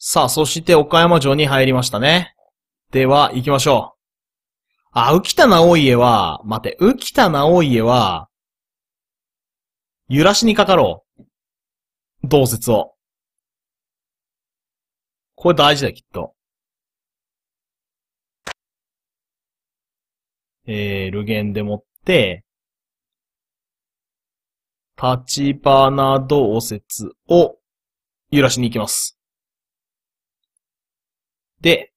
さあ、そして岡山城に入りましたね。では、行きましょう。あ、浮田直家は、待て、浮田直家は、揺らしにかかろう。同説を。これ大事だよ、きっと。えー、ルゲンでもって、立花同説を揺らしに行きます。で、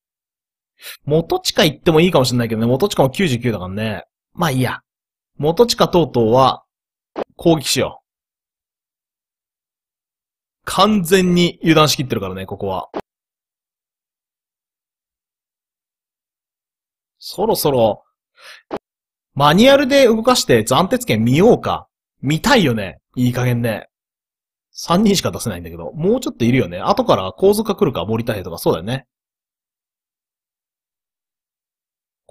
元地下行ってもいいかもしれないけどね、元地下も99だからね。まあいいや。元地下等々は攻撃しよう。完全に油断しきってるからね、ここは。そろそろ、マニュアルで動かして暫定権見ようか。見たいよね。いい加減ね。3人しか出せないんだけど、もうちょっといるよね。後から構図が来るか、森田兵とか、そうだよね。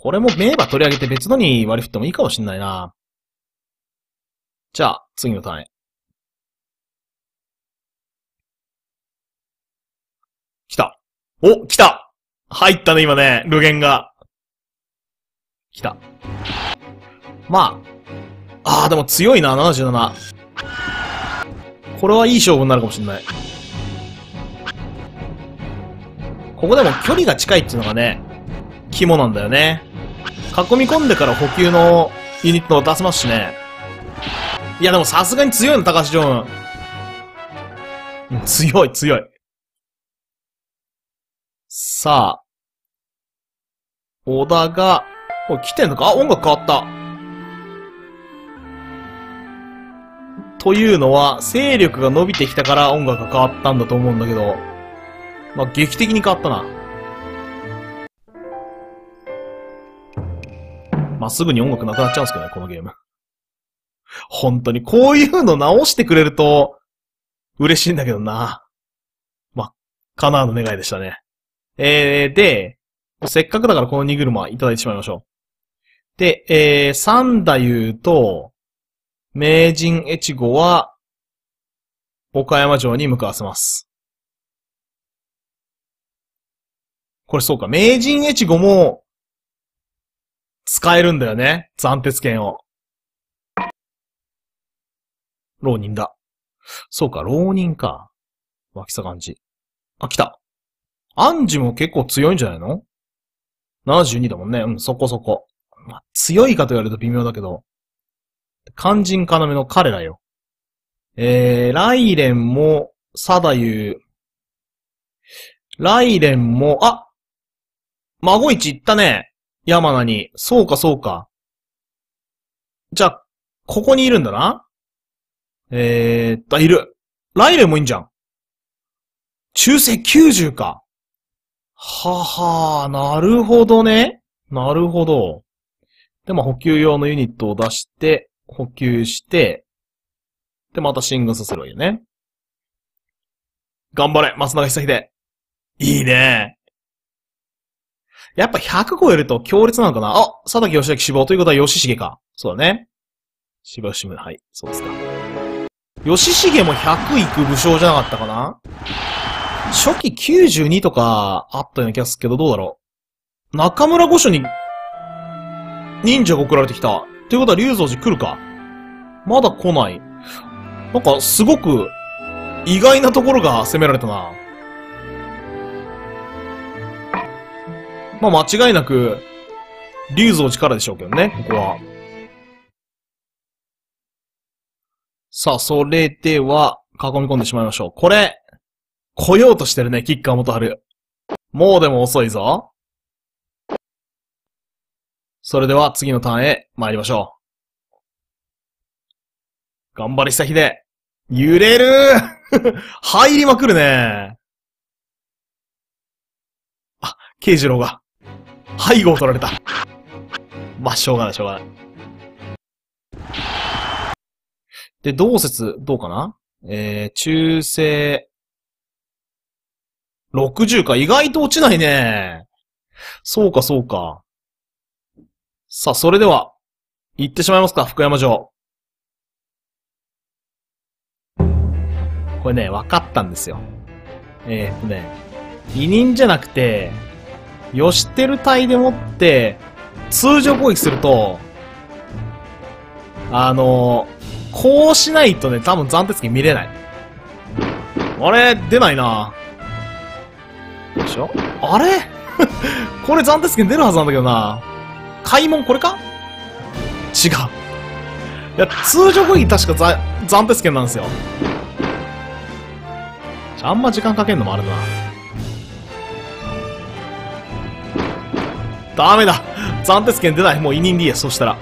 これも名馬取り上げて別のに割り振ってもいいかもしんないな。じゃあ、次のターンへ。来た。お、来た入ったね、今ね、ルゲンが。来た。まあ。ああ、でも強いな、77。これはいい勝負になるかもしんない。ここでも距離が近いっていうのがね、肝なんだよね。囲み込んでから補給のユニットを出せますしね。いやでもさすがに強いの、高橋ジョーン。強い、強い。さあ。小田が、おい、来てんのか？あ、音楽変わった。というのは、勢力が伸びてきたから音楽が変わったんだと思うんだけど、まあ、劇的に変わったな。すぐに音楽なくなっちゃうんですけどね、このゲーム。本当に、こういうの直してくれると、嬉しいんだけどな。まあ、カナーの願いでしたね。えー、で、せっかくだからこの荷車いただいてしまいましょう。で、えー、三太夫と、名人越後は、岡山城に向かわせます。これそうか、名人越後も、使えるんだよね。斬鉄剣を。浪人だ。そうか、浪人か。脇さ感じ。あ、来た。アンジも結構強いんじゃないの ?72 だもんね。うん、そこそこ。まあ、強いかと言われると微妙だけど。肝心要の彼らよ。えー、ライレンも、サダユライレンも、あ孫市行ったね。山名に。そうか、そうか。じゃあ、ここにいるんだな？えーっと、いる。ライレンもいいんじゃん。中世90か。ははー、なるほどね。なるほど。で、まあ、補給用のユニットを出して、補給して、で、また進軍させるわけね。頑張れ、松永久秀。いいね。やっぱ100超えると強烈なのかな？あ、佐竹義明死亡ということは義重か。そうだね。柴吉村、はい、そうですか。義重も100いく武将じゃなかったかな？初期92とかあったような気がするけど、どうだろう。中村御所に、忍者が送られてきた。ということは龍蔵寺来るか？まだ来ない。なんか、すごく、意外なところが攻められたな。まあ、間違いなく、龍蔵寺からでしょうけどね、ここは。さあ、それでは、囲み込んでしまいましょう。これ、来ようとしてるね、キッカー元春。もうでも遅いぞ。それでは、次のターンへ参りましょう。頑張り久秀。揺れる 入りまくるね。あ、慶次郎が。背後を取られた。まあ、しょうがない、しょうがない。で、同説、どうかな？えー、中世、60か。意外と落ちないね。そうか、そうか。さあ、それでは、行ってしまいますか、福山城。これね、分かったんですよ。えー、っとね、委任じゃなくて、よしてる隊でもって、通常攻撃すると、あのこうしないとね、多分暫定付き見れない。あれ出ないなでしょ？あれ？これ暫定付き出るはずなんだけどな開門これか？違う。いや、通常攻撃確か暫定付けなんですよ。あんま時間かけんのもあるな。ダメだ暫定権出ない。もう委任でいいや、そしたら。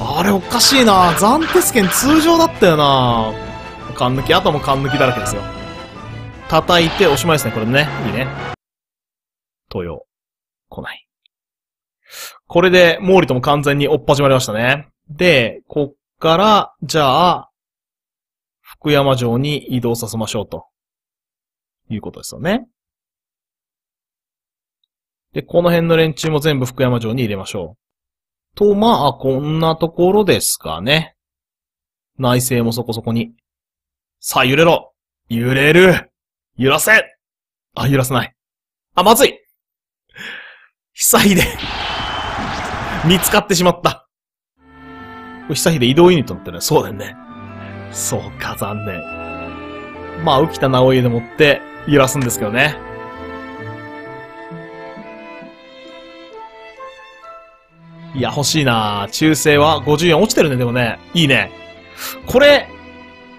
あれおかしいな暫定権通常だったよな勘抜き。あとも勘抜きだらけですよ。叩いておしまいですね、これね。いいね。東洋。来ない。これで、毛利とも完全に追っ始まりましたね。で、こっから、じゃあ、福山城に移動させましょうと。いうことですよね。で、この辺の連中も全部福山城に入れましょう。と、まあ、こんなところですかね。内政もそこそこに。さあ、揺れろ揺れる揺らせあ、揺らせない。あ、まずい久秀見つかってしまった。久秀移動ユニットになってるね。そうだよね。そうか、残念。まあ、浮田直家でもって揺らすんですけどね。いや、欲しいな中性は54落ちてるね、でもね。いいね。これ、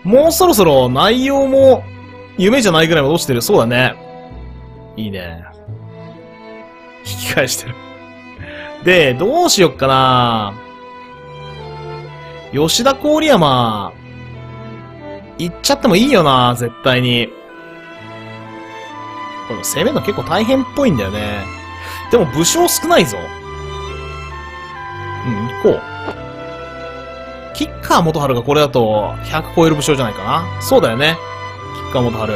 もうそろそろ内容も夢じゃないぐらいまで落ちてる。そうだね。いいね。引き返してる。で、どうしよっかな吉田郡山、行っちゃってもいいよな絶対に。これ攻めるの結構大変っぽいんだよね。でも武将少ないぞ。うん、行こう。キッカー元春がこれだと100超える武将じゃないかな。そうだよね。キッカー元春。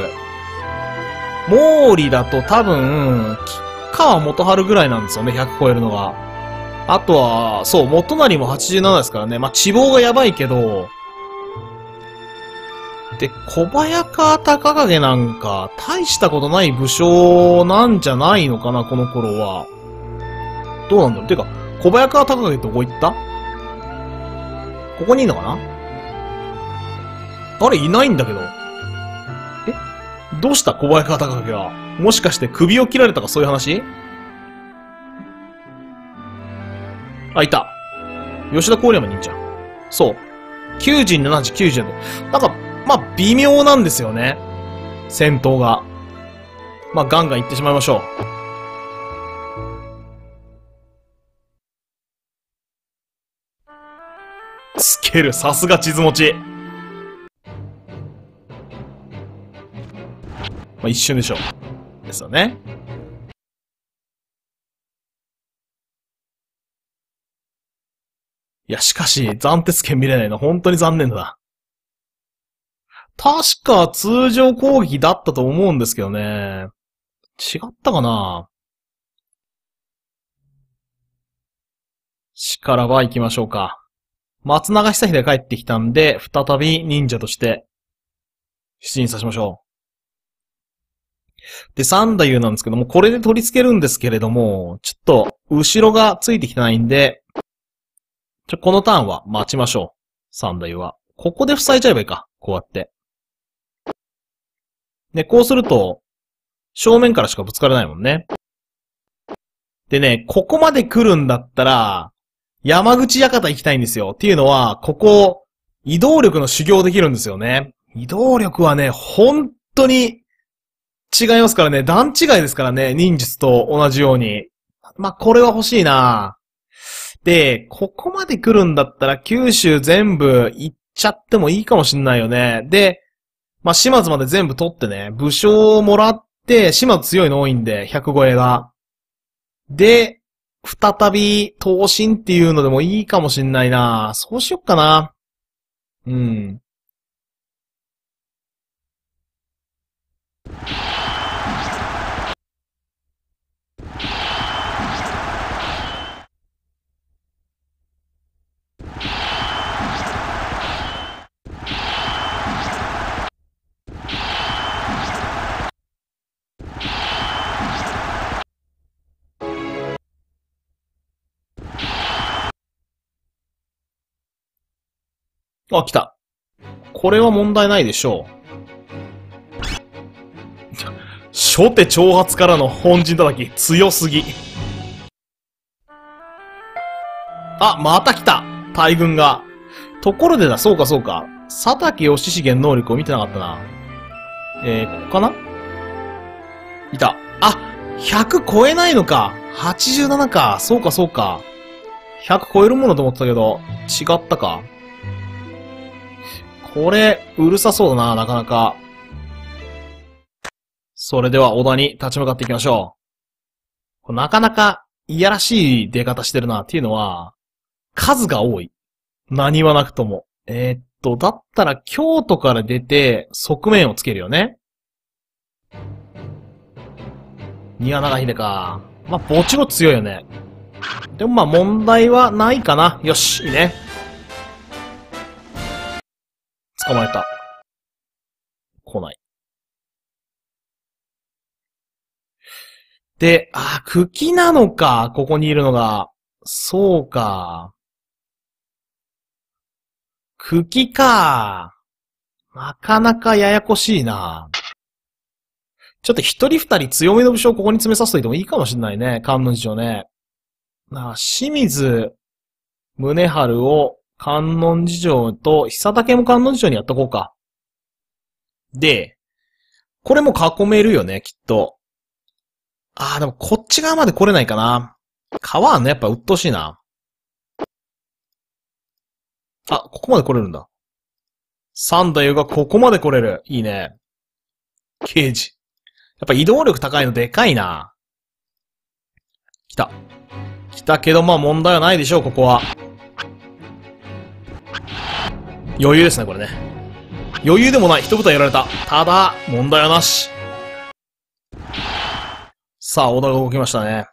毛利だと多分、キッカー元春ぐらいなんですよね、100超えるのが。あとは、そう、元成も87ですからね。まあ、地望がやばいけど、で、小早川隆景なんか、大したことない武将なんじゃないのかな、この頃は。どうなんだろうてか、小早川隆景どこ行った？ここにいんのかな？あれ、いないんだけど。え？どうした？小早川隆景は。もしかして首を切られたかそういう話？あ、いた。吉田郡山忍者。そう。97時、90で。なんか、まあ、微妙なんですよね。戦闘が。まあ、ガンガン行ってしまいましょう。ける、さすが地図持ち。まあ、一瞬でしょう。ですよね。いや、しかし、暫定権見れないの本当に残念だ。確か通常攻撃だったと思うんですけどね。違ったかなしからば行きましょうか。松永久秀が帰ってきたんで、再び忍者として出陣させましょう。で、三太夫なんですけども、これで取り付けるんですけれども、ちょっと、後ろがついてきてないんで、ちょ、このターンは待ちましょう。三太夫は。ここで塞いじゃえばいいか。こうやって。で、こうすると、正面からしかぶつからないもんね。でね、ここまで来るんだったら、山口館行きたいんですよ。っていうのは、ここ、移動力の修行できるんですよね。移動力はね、本当に違いますからね。段違いですからね。忍術と同じように。まあ、これは欲しいなで、ここまで来るんだったら九州全部行っちゃってもいいかもしんないよね。で、まあ、島津まで全部取ってね、武将をもらって、島津強いの多いんで、100超えが。で、再び、投身っていうのでもいいかもしんないなそうしよっかな。うん。あ、来た。これは問題ないでしょう。初手挑発からの本陣叩き、強すぎ。あ、また来た大軍が。ところでだ、そうかそうか。佐竹義重の能力を見てなかったな。えー、ここかな？いた。あ、100超えないのか。87か。そうかそうか。100超えるものと思ってたけど、違ったか。これ、うるさそうだな、なかなか。それでは、小田に立ち向かっていきましょう。なかなか、いやらしい出方してるな、っていうのは、数が多い。何はなくとも。えー、っと、だったら京都から出て、側面をつけるよね。宮長秀か。まあ、もちろん強いよね。でもまあ問題はないかな。よし、いいね。捕まえた。来ない。で、あ、茎なのか、ここにいるのが。そうか。茎か。なかなかややこしいな。ちょっと一人二人強めの武将をここに詰めさせといてもいいかもしんないね。観音寺をね。なあ、清水、宗春を観音寺城と、久竹も観音寺城にやっとこうか。で、これも囲めるよね、きっと。ああ、でもこっち側まで来れないかな。川はね、やっぱ鬱陶しいな。あ、ここまで来れるんだ。三代がここまで来れる。いいね。刑事。やっぱ移動力高いのでかいな。来た。来たけど、まあ問題はないでしょう、ここは。余裕ですね、これね。余裕でもない。一豚やられた。ただ、問題はなし。さあ、小田が動きましたね。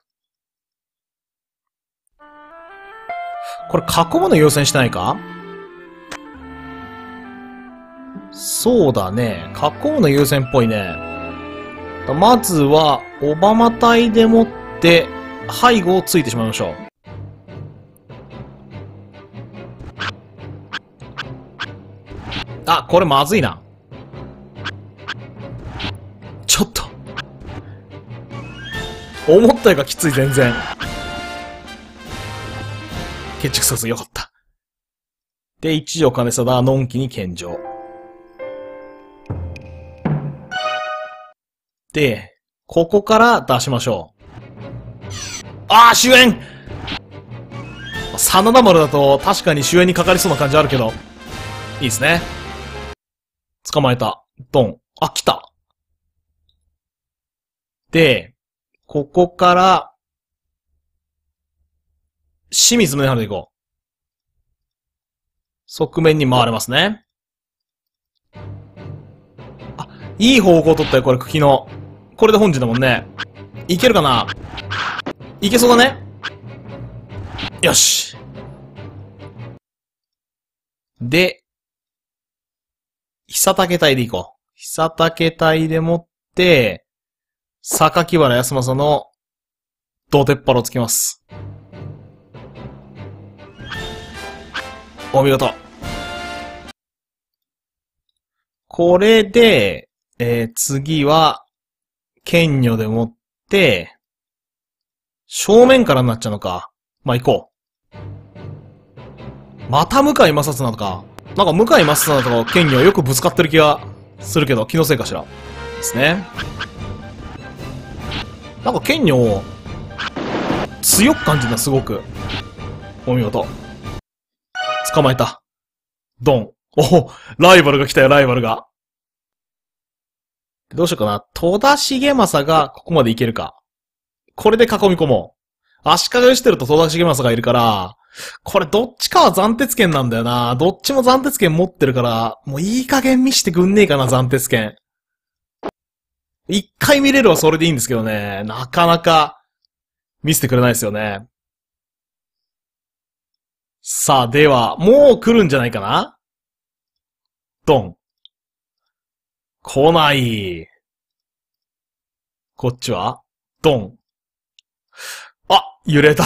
これ、囲むの優先してないか？そうだね。囲むの優先っぽいね。まずは、オバマ隊でもって、背後をついてしまいましょう。あ、これまずいな。ちょっと。思ったよりかきつい、全然。決着さずよかった。で、一条金貞のんきに献上。で、ここから出しましょう。ああ、主演真田丸だと確かに主演にかかりそうな感じあるけど。いいですね。捕まえた。ドン。あ、来た。で、ここから、清水宗春で行こう。側面に回れますね。あ、いい方向取ったよ、これ、茎の。これで本陣だもんね。いけるかな？いけそうだねよし。で、久竹隊で行こう。久竹隊でもって、榊原康政の、土手っ腹をつけます。お見事。これで、えー、次は、剣女でもって、正面からになっちゃうのか。まあ、行こう。また向井正人なのか。なんか向井正人とか剣にはよくぶつかってる気がするけど、気のせいかしら。ですね。なんか剣女、強く感じるな、すごく。お見事。捕まえた。ドン。おライバルが来たよ、ライバルが。どうしようかな。戸田重正がここまでいけるか。これで囲み込もう。足利義輝と戸田重正がいるから、これどっちかは暫定権なんだよな。どっちも暫定権持ってるから、もういい加減見してくんねえかな、暫定権。一回見れるはそれでいいんですけどね。なかなか見せてくれないですよね。さあ、では、もう来るんじゃないかなドン。来ない。こっちはドン。あ、揺れた。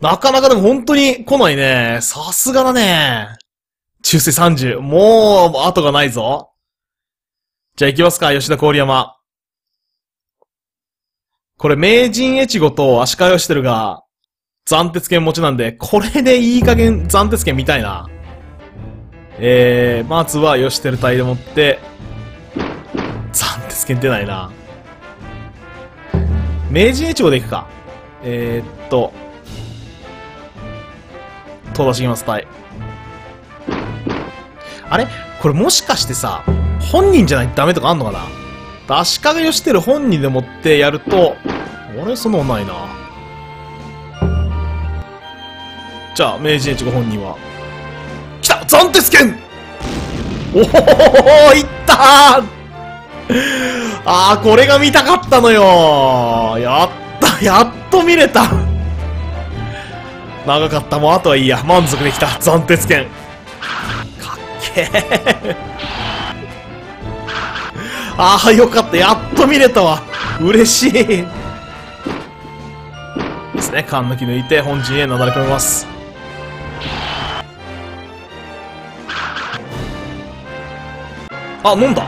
なかなかでも本当に来ないね。さすがだね。中世30。もう、後がないぞ。じゃあ行きますか、吉田郡山。これ、名人越後と足利義輝が、暫定権持ちなんで、これでいい加減暫定権見たいな。えー、まずは義輝隊でもって、暫定権出ないな。明治越後で行くか。えー、っと、戸田重松隊。あれ？これもしかしてさ、本人じゃないとダメとかあんのかな？足利義輝本人でもってやると、あれ？そんなのないな。じゃあ、明治越後本人は。来た！暫定権おおいったー！あー、これが見たかったのよ。やった！やっと見れた。長かったもうあとはいいや。満足できた。暫定権。かっけえ。ああ、よかった。やっと見れたわ。嬉しい。ですね。缶抜き抜いて本陣へなだれ込みます。あ、飲んだ。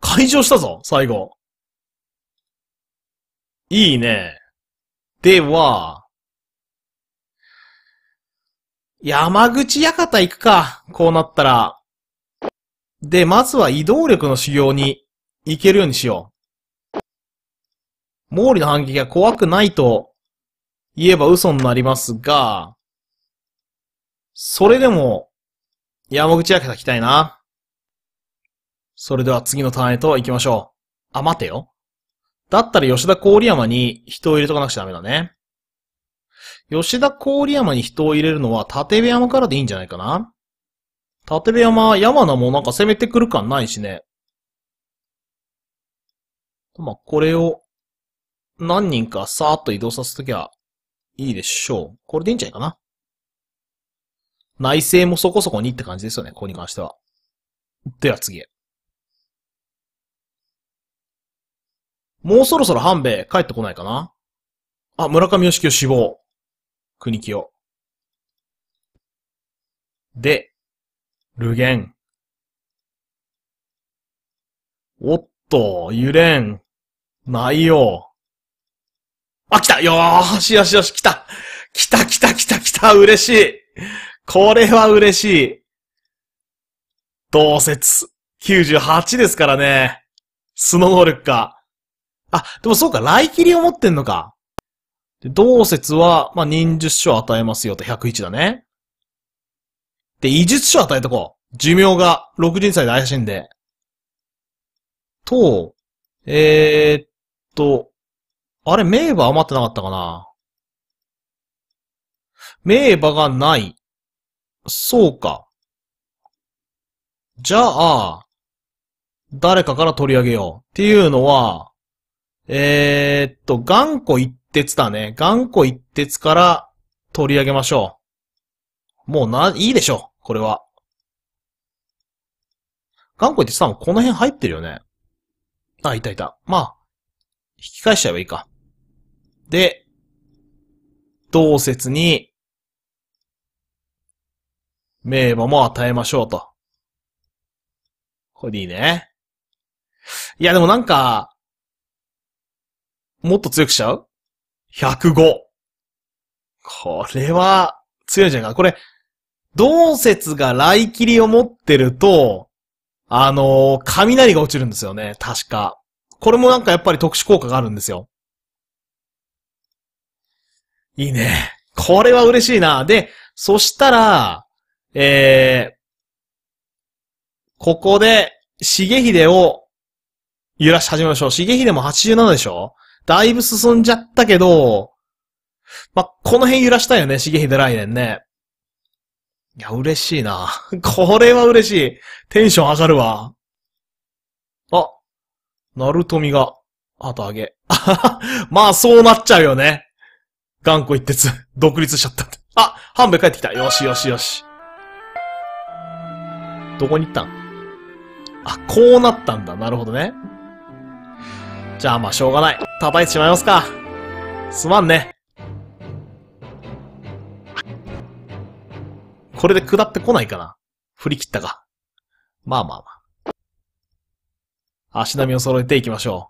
解錠したぞ、最後。いいね。では、山口館行くか。こうなったら。で、まずは移動力の修行に行けるようにしよう。毛利の反撃が怖くないと言えば嘘になりますが、それでも、山口館行きたいな。それでは次のターンへと行きましょう。あ、待てよ。だったら吉田郡山に人を入れとかなくちゃダメだね。吉田郡山に人を入れるのは立部山からでいいんじゃないかな？立部山、山名もなんか攻めてくる感ないしね。まあ、これを何人かさーっと移動させときゃいいでしょう。これでいいんじゃないかな？内政もそこそこにって感じですよね、ここに関しては。では次へ。もうそろそろ半兵衛帰ってこないかな？あ、村上義清死亡。国清。で、ルゲン。おっと、揺れん。ないよ。あ、来たよーしよしよし、来た来た来た来た来た嬉しいこれは嬉しい同説。98ですからね。素の能力か。あ、でもそうか、来切りを持ってんのか。で、同説は、まあ、忍術書を与えますよと101だね。で、医術書を与えとこう。寿命が60歳で怪しいんで。と、えー、っと、あれ、名馬余ってなかったかな名馬がない。そうか。じゃあ、誰かから取り上げよう。っていうのは、えー、っと、頑固一鉄だね。頑固一鉄から取り上げましょう。もうな、いいでしょう。これは。頑固一鉄多分この辺入ってるよね。あ、いたいた。まあ、引き返しちゃえばいいか。で、同説に、名簿も与えましょうと。これでいいね。いや、でもなんか、もっと強くしちゃう？?105。これは、強いんじゃないか。これ、同説が来切を持ってると、あのー、雷が落ちるんですよね。確か。これもなんかやっぱり特殊効果があるんですよ。いいね。これは嬉しいな。で、そしたら、えー、ここで、重秀を揺らし始めましょう。重秀も87でしょ？だいぶ進んじゃったけど、まこの辺揺らしたよね、重秀来年ね。いや、嬉しいな。これは嬉しい。テンション上がるわ。あ、ナルトミが、後上げ。まあ、そうなっちゃうよね。頑固一徹、独立しちゃった。あ、半兵帰ってきた。よしよしよし。どこに行ったん？あ、こうなったんだ。なるほどね。じゃあまあしょうがない。叩いてしまいますか。すまんね。これで下ってこないかな。振り切ったか。まあまあまあ。足並みを揃えていきましょう。